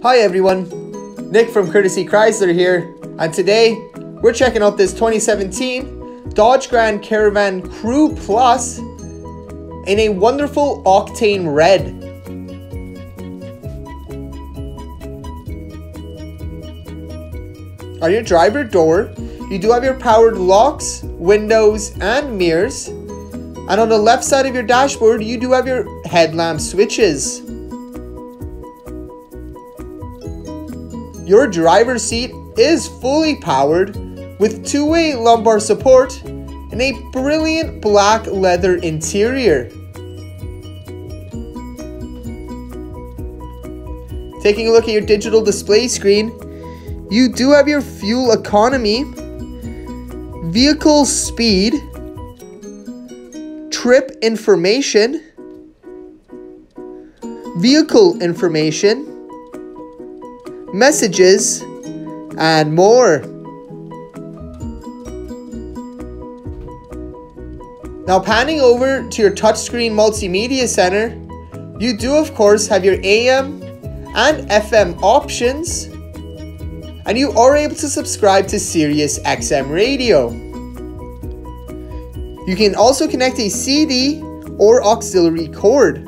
Hi everyone, Nick from Courtesy Chrysler here, and today we're checking out this 2017 Dodge Grand Caravan Crew Plus in a wonderful octane red. On your driver door, you do have your powered locks, windows, and mirrors. And on the left side of your dashboard, you do have your headlamp switches. Your driver's seat is fully powered with two-way lumbar support and a brilliant black leather interior. Taking a look at your digital display screen, you do have your fuel economy, vehicle speed, trip information, vehicle information, messages, and more. Now panning over to your touchscreen multimedia center, you do of course have your AM and FM options, and you are able to subscribe to Sirius XM radio. You can also connect a CD or auxiliary cord.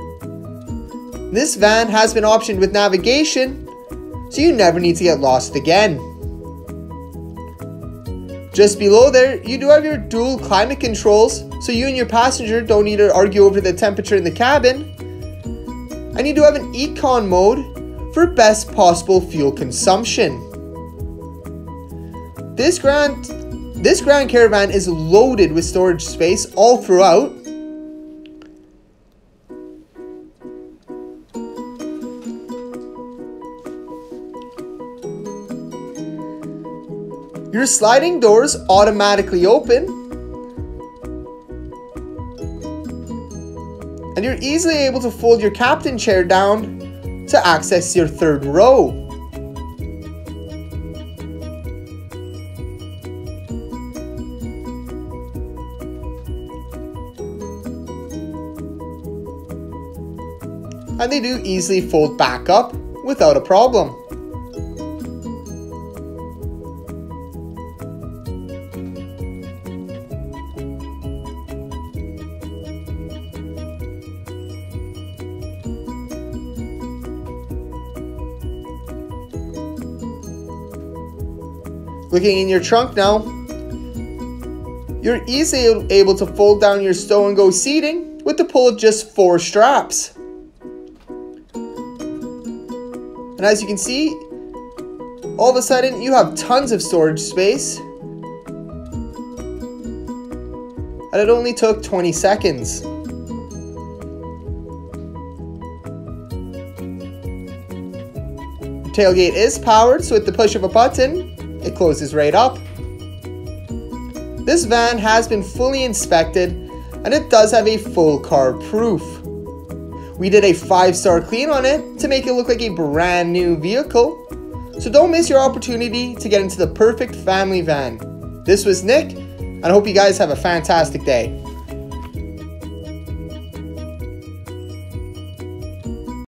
This van has been optioned with navigation so you never need to get lost again. Just below there, you do have your dual climate controls, so you and your passenger don't need to argue over the temperature in the cabin. And you do have an econ mode for best possible fuel consumption. This Grand, this Grand Caravan is loaded with storage space all throughout, Your sliding doors automatically open. And you're easily able to fold your captain chair down to access your third row. And they do easily fold back up without a problem. Looking in your trunk now, you're easily able to fold down your stow and go seating with the pull of just four straps. And as you can see, all of a sudden you have tons of storage space. And it only took 20 seconds. tailgate is powered, so with the push of a button, it closes right up. This van has been fully inspected and it does have a full CarProof. We did a 5 star clean on it to make it look like a brand new vehicle. So don't miss your opportunity to get into the perfect family van. This was Nick and I hope you guys have a fantastic day.